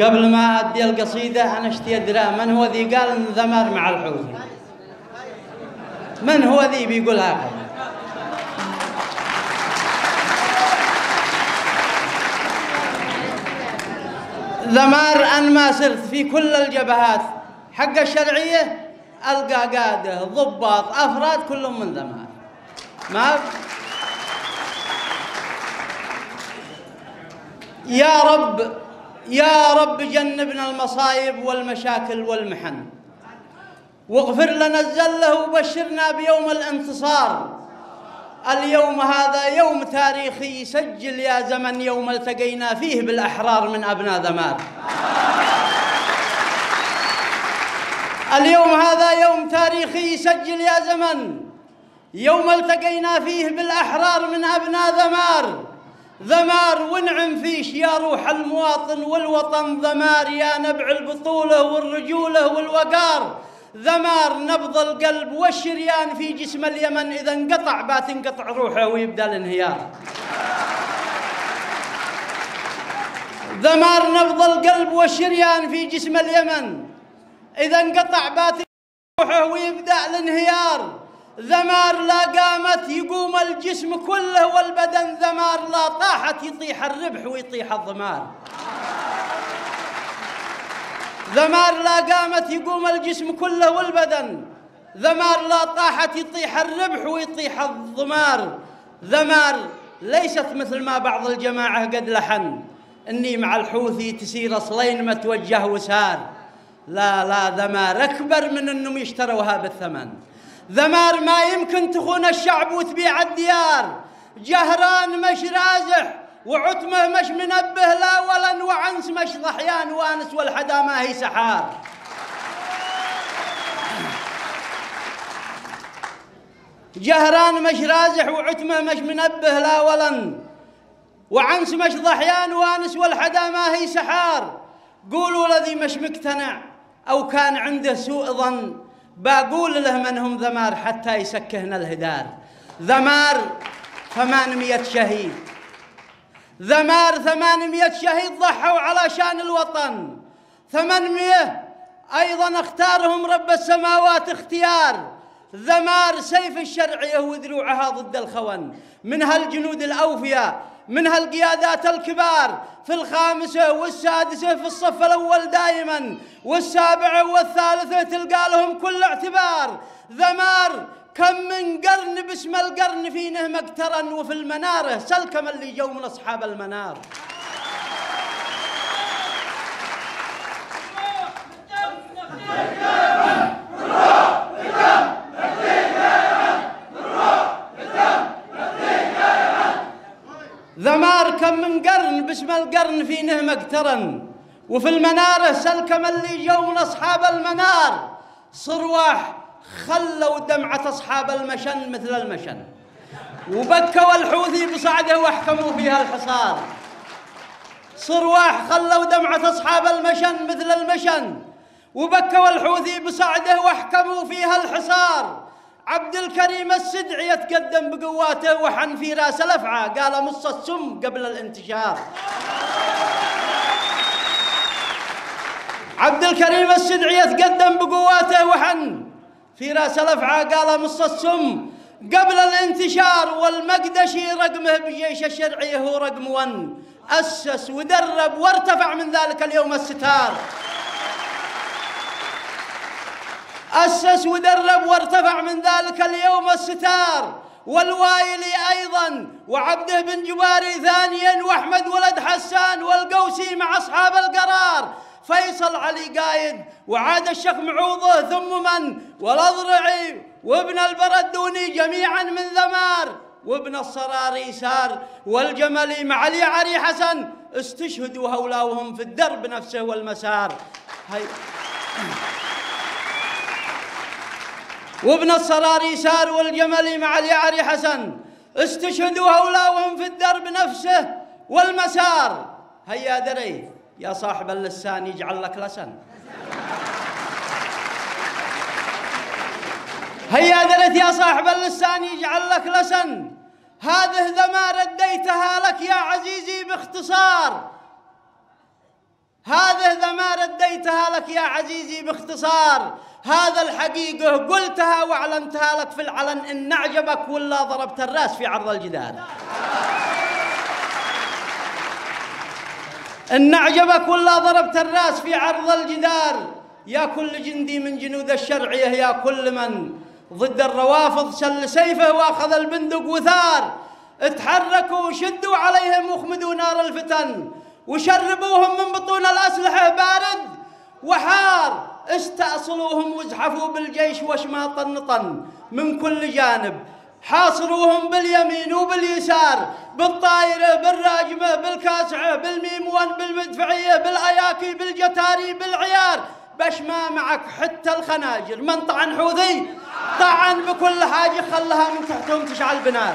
قبل ما أدي القصيدة أنا اشتي أدرى من هو ذي؟ قال إن ذمر مع الحوثي من هو ذي؟ بيقول هكذا ذمار أن ما صرت في كل الجبهات حق الشرعية ألقى قادة ضباط أفراد كلهم من ذمار. ما؟ يا رب يا رب جنبنا المصايب والمشاكل والمحن. واغفر لنا الزله وبشرنا بيوم الانتصار. اليوم هذا يوم تاريخي سجل يا زمن يوم التقينا فيه بالأحرار من أبناء ذمار اليوم هذا يوم تاريخي سجل يا زمن يوم التقينا فيه بالأحرار من أبناء ذمار ذمار ونعم فيش يا روح المواطن والوطن ذمار يا نبع البطولة والرجولة والوقار. ذمار نبض القلب والشريان في جسم اليمن إذا انقطع باتنقطع روحه ويبدأ الانهيار. ذمار نبض القلب والشريان في جسم اليمن إذا انقطع باتنقطع روحه ويبدأ الانهيار. ذمار لا قامت يقوم الجسم كله والبدن ذمار لا طاحت يطيح الربح ويطيح الضمار. ذمار لا قامت يقوم الجسم كله والبدن. ذمار لا طاحت يطيح الربح ويطيح الضمار. ذمار ليست مثل ما بعض الجماعة قد لحن. إني مع الحوثي تسير أصلين ما توجه وسار. لا لا ذمار أكبر من أنهم يشتروها بالثمن. ذمار ما يمكن تخون الشعب وتبيع الديار. جهران مش رازح وعتمه مش منبه لا ولا وعنس مش ضحيان وانس والحدا ما هي سحار. جهران مش رازح وعتمه مش منبه لا ولن وعنس مش ضحيان وانس والحدا ما هي سحار. قولوا الذي مش مقتنع أو كان عنده سوء ظن بقول له من هم ذمار حتى يسكهن الهدار. ذمار ثمانمية شهيد. ذمار ثمانمية شهيد ضحوا على شان الوطن. ثمانمية أيضا اختارهم رب السماوات اختيار. ذمار سيف الشرعية وذروعها ضد الخون. من هالجنود الأوفياء من هالقيادات الكبار في الخامسة والسادسة في الصف الأول دائما والسابعة والثالثة تلقى لهم كل اعتبار. ذمار كم من قرن باسم القرن فينه مقترن وفي المنارة سلكم اللي جو من أصحاب المنار ذمار من قرن باسم القرن فينه مقترن وفي المنارة سلكم اللي جو من أصحاب المنار. صرواح خلوا دمعة أصحاب المشن مثل المشن. وبكوا الحوثي بصعده واحكموا فيها الحصار. صرواح خلوا دمعة أصحاب المشن مثل المشن. وبكوا الحوثي بصعده واحكموا فيها الحصار. عبد الكريم السدعي يتقدم بقواته وحن في راس الافعى قال مص السم قبل الانتشار. عبد الكريم السدعي يتقدم بقواته وحن في راس الافعى قال مص السم قبل الانتشار والمقدشي رقمه بجيش الشرعي هو رقم ون. أسس ودرب وارتفع من ذلك اليوم الستار. أسس ودرب وارتفع من ذلك اليوم الستار والوايلي أيضا وعبده بن جباري ثانيا وأحمد ولد حسان والقوسي مع أصحاب القرار فيصل علي قايد وعاد الشيخ معوضه ثم من؟ والأضرعي وابن البردوني جميعا من ذمار وابن الصراري سار والجملي مع علي عري حسن استشهدوا هولاوهم في الدرب نفسه والمسار. هي وابن الصراري سار والجملي مع اليعري حسن. استشهدوا هولاوهم في الدرب نفسه والمسار. هيا دري يا صاحب اللسان يجعل لك لسن. هيا دريت يا صاحب اللسان يجعل لك لسن. هذه ذما رديتها لك يا عزيزي باختصار. هذه أديتها لك يا عزيزي باختصار. هذا الحقيقة قلتها وأعلنتها لك في العلن إن أعجبك ولا ضربت الرأس في عرض الجدار إن أعجبك ولا ضربت الرأس في عرض الجدار يا كل جندي من جنود الشرعية يا كل من ضد الروافض شل سيفه وأخذ البندق وثار. اتحركوا وشدوا عليهم واخمدوا نار الفتن. وشربوهم من بطون الأسلحة بارد وحار. استأصلوهم وازحفوا بالجيش وشماط النطن من كل جانب. حاصروهم باليمين وباليسار بالطايرة بالراجمة بالكاسعة بالميمون بالمدفعية بالأياكي بالجتاري بالعيار. بش ما معك حتى الخناجر. من طعن حوثي؟ طعن بكل حاجة خلها من تحتهم تشعل بنار.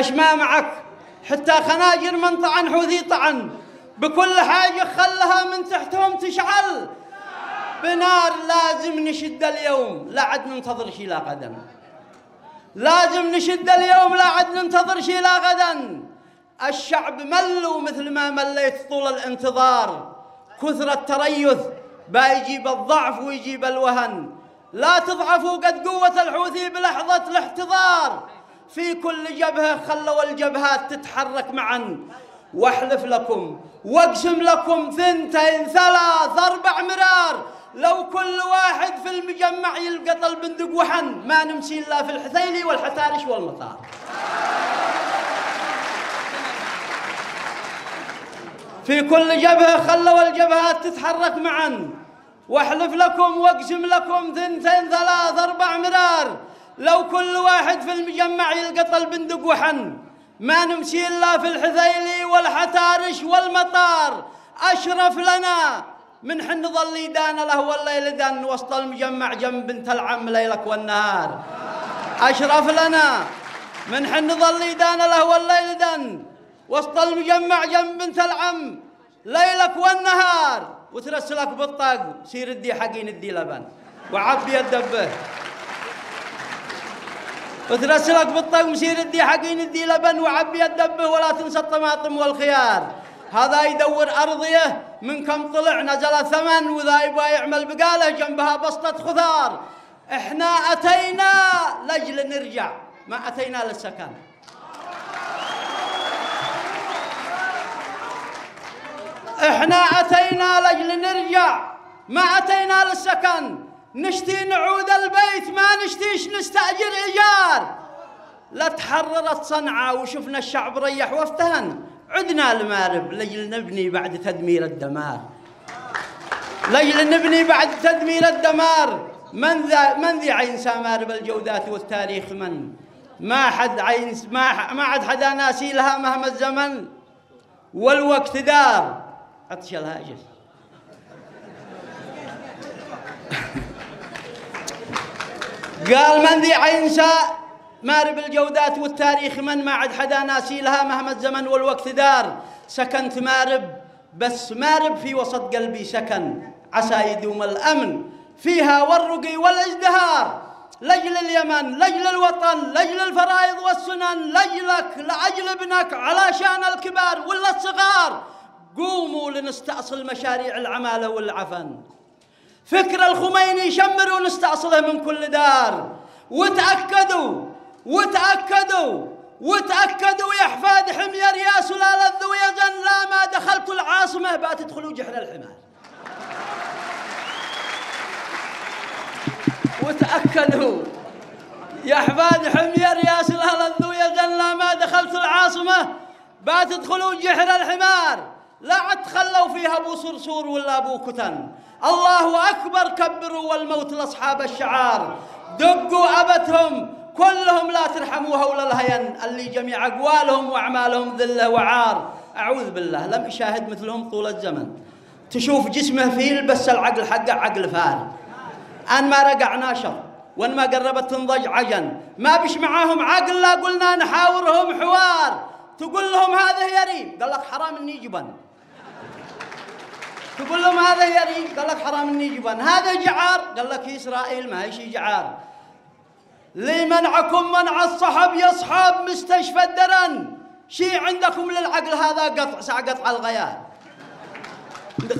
بش ما معك؟ حتى خناجر من طعن حوثي طعن. بكل حاجة خلها من تحتهم تشعل. بنار لازم نشد اليوم. لا عد ننتظر شي لا غدا. لازم نشد اليوم. لا عد ننتظر شي لا غدا. الشعب ملوا مثل ما مليت طول الانتظار. كثر التريث. بيجيب الضعف ويجيب الوهن. لا تضعفوا قد قوة الحوثي بلحظة الاحتضار. في كل جبهة خلوا الجبهات تتحرك معا. واحلف لكم واقسم لكم ثنتين ثلاث أربع مرار. لو كل واحد في المجمع يلقط البندق وحن ما نمشي إلا في الحثيلي والحتارش والمطار. في كل جبهة خلوا الجبهات تتحرك معا. واحلف لكم واقسم لكم ثنتين ثلاث أربع مرار. لو كل واحد في المجمع يلقط البندق وحن ما نمشي إلا في الحثيلي والحتارش والمطار. أشرف لنا! من حن ظل دان له والليل دان وسط المجمع جنب بنت العم ليلك والنهار. أشرف لنا! من حن ظل دان له والليل دان وسط المجمع جنب بنت العم ليلك والنهار. وترسلك بالطاق سير الدي حقين الدي لبن. وعبي الدبه. وترسلك بالطاق مسير الدي حقين الدي لبن وعبي الدبه ولا تنسى الطماطم والخيار. هذا يدور أرضية من كم طلع نزل ثمن وذا يبغى يعمل بقاله جنبها بسطة خضار. إحنا أتينا لجل نرجع ما أتينا للسكن. إحنا أتينا لجل نرجع ما أتينا للسكن. نشتي نعود البيت لا تحررت صنعاء وشفنا الشعب ريح وافتهن. عدنا لمارب لجل نبني بعد تدمير الدمار. لجل نبني بعد تدمير الدمار. من ذا من ذي عين سامارب الجودات والتاريخ من؟ ما حد عين ما ما عاد حدا ناسي لها مهما الزمن. والوقت دار. عطش الهاجس. قال من ذي عين سا مارب الجودات والتاريخ من ما عد حدا ناسي لها مهما الزمن والوقت دار. سكنت مارب بس مارب في وسط قلبي سكن. عسى يدوم الأمن فيها والرقي والإزدهار. لجل اليمن لجل الوطن لجل الفرائض والسنن. لجلك لأجل ابنك علشان الكبار ولا الصغار قوموا لنستأصل مشاريع العمالة والعفن. فكر الخميني شمر ونستأصله من كل دار. وتأكدوا وتأكدوا وتأكدوا يا حفاد حمير يا سلالة ذو يزن لا ما دخلت العاصمة بتدخلوا جحر الحمار. وتأكدوا يا حفاد حمير يا سلالة ذو يزن لا ما دخلت العاصمة بتدخلوا جحر الحمار. لا عد خلوا فيها أبو صرصور ولا أبو كتن. الله أكبر كبروا والموت لأصحاب الشعار. دقوا أبتهم. كلهم لا ترحموها ولا الهين اللي جميع أقوالهم وأعمالهم ذلة وعار. أعوذ بالله لم يشاهد مثلهم طول الزمن. تشوف جسمه فيل بس العقل حقه عقل فار. أن ما رقع ناشر وإن ما قربت تنضج عجن. ما بش معاهم عقل لا قلنا نحاورهم حوار. تقول لهم هذا يريم قال لك حرام إني جبن. تقول لهم هذا يري قال لك حرام إني جبن. هذا جعار قال لك إسرائيل ما هي شي جعار. لي منعكم منع الصحب يا اصحاب مستشفى الدرن. شي عندكم للعقل هذا؟ قطع ساعة قطع الغيار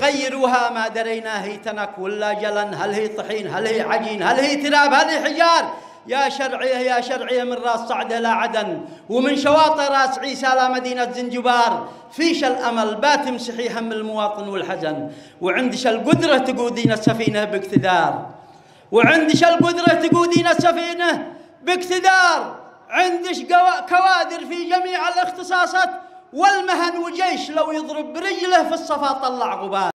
غيروها ما درينا هي تنك ولا جلن. هل هي طحين؟ هل هي عجين؟ هل هي تراب؟ هل هي حجار؟ يا شرعية يا شرعية من راس صعد إلى عدن. ومن شواطئ راس عيسى إلى مدينة زنجبار. فيش الأمل باتم سحي هم المواطن والحزن. وعندش القدرة تقودين السفينة باقتدار. وعندش القدرة تقودين السفينة باقتدار. عندش كوادر في جميع الاختصاصات والمهن وجيش لو يضرب برجله في الصفا طلع غبار.